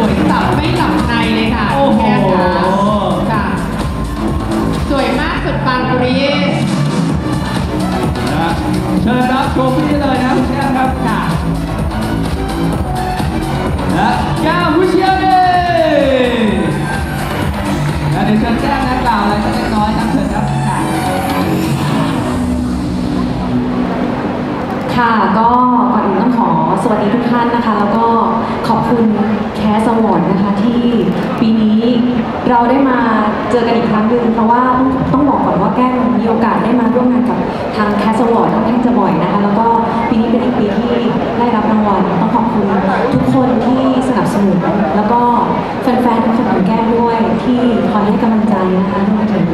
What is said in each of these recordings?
สวยสับไม่หลับในเลยค่ะโอ้โหค่ะ สวยมากสุดปังบุรีนะเชิญรับชมที่เลยนะคุณแก้มครับค่ะและแก้วผู้เชี่ยวเลยและเดี๋ยวเชิญแก้มนะกล่าวอะไรสักเล็กน้อยนะเชิญครับค่ะค่ะก็ก่อนอื่นต้องขอสวัสดีทุกท่านนะคะ แล้วก็ขอบคุณ สวอร์ดนะคะที่ปีนี้เราได้มาเจอกันอีกครั้งหนึ่งเพราะว่าต้องบอกก่อนว่าแก้มมีโอกาสได้มาร่วมงานกับทางแคสวอร์ดค่อนข้างจะบ่อยนะคะ แล้วก็ปีนี้เป็นอีกปีที่ได้รับรางวัลต้องขอบคุณทุกคนที่สนับสนุนแล้วก็แฟนๆทุกคนของแก้มด้วยที่คอยให้กำลังใจนะคะรวมถึง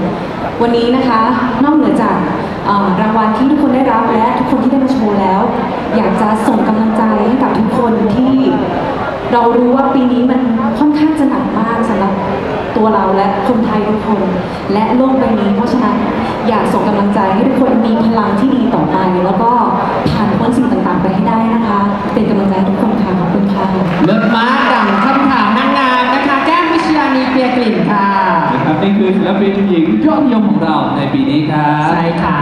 วันนี้นะคะนอกเหนือจากรางวัลที่ทุกคนได้รับและทุกคนที่ได้มาโชว์แล้ว อยากจะส่งกำลังใจให้กับทุกคนที่ เรารู้ว่าปีนี้มันค่อนข้างจะหนักมากสำหรับตัวเราและคนไทยทุกคน และโลกใบนี้ เพราะฉะนั้นอยากส่งกำลังใจให้ทุกคนมีพลังที่ดีต่อไป แล้วก็ผ่านพ้นสิ่งต่างๆ ไปให้ได้นะคะ เป็นกำลังใจให้ทุกคนค่ะขอบคุณค่ะเลิศมากดังคำถามนางงามนะคะ แก้มวิชยานีเปียกลิ่นค่ะนะครับนี่คือศิลปินหญิงยอดนิยมของเราในปีนี้ครับใช่ค่ะ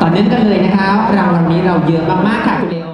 ต่อเนื่องกันเลยนะคะรางวัลนี้เราเยอะมากๆค่ะคุณเลโอ